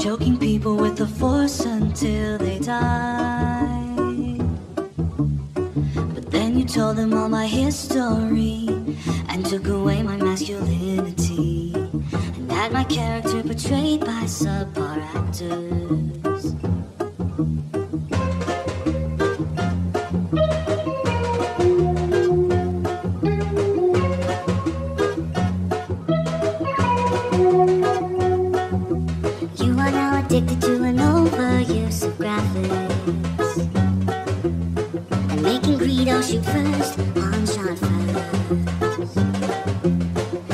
choking people with the force until they die. Told them all my history and took away my masculinity. And had my character portrayed by subpar actors. You are now addicted to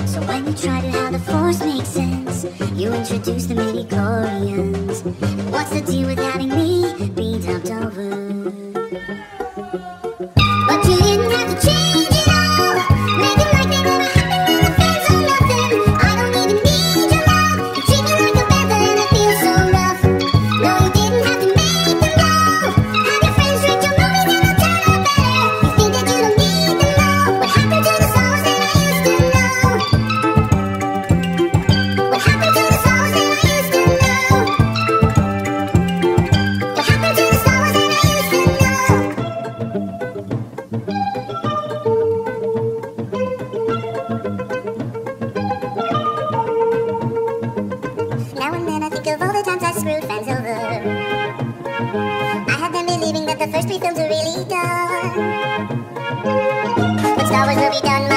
So when you tried it how the force makes sense, you introduced the midi chlorians. What's the deal with having me screwed fans over. I have them believing that the first three films are really done. When Star Wars will be done,